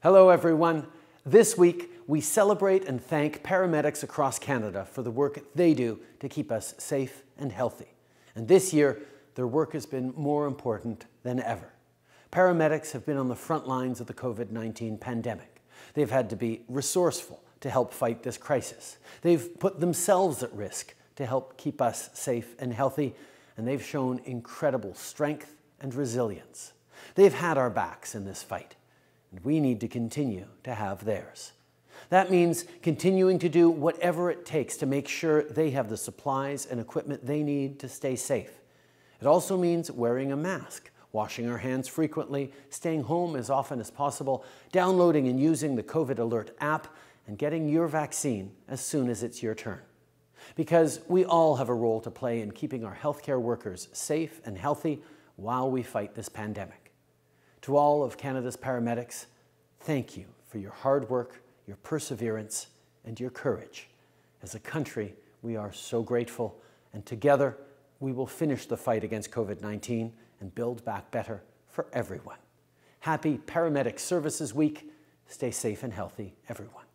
Hello, everyone. This week, we celebrate and thank paramedics across Canada for the work they do to keep us safe and healthy. And this year, their work has been more important than ever. Paramedics have been on the front lines of the COVID 19 pandemic. They've had to be resourceful to help fight this crisis. They've put themselves at risk to help keep us safe and healthy, and they've shown incredible strength and resilience. They've had our backs in this fight and we need to continue to have theirs. That means continuing to do whatever it takes to make sure they have the supplies and equipment they need to stay safe. It also means wearing a mask, washing our hands frequently, staying home as often as possible, downloading and using the COVID Alert app, and getting your vaccine as soon as it's your turn. Because we all have a role to play in keeping our healthcare workers safe and healthy while we fight this pandemic. To all of Canada's paramedics, thank you for your hard work, your perseverance, and your courage. As a country, we are so grateful, and together we will finish the fight against COVID 19 and build back better for everyone. Happy Paramedic Services Week. Stay safe and healthy, everyone.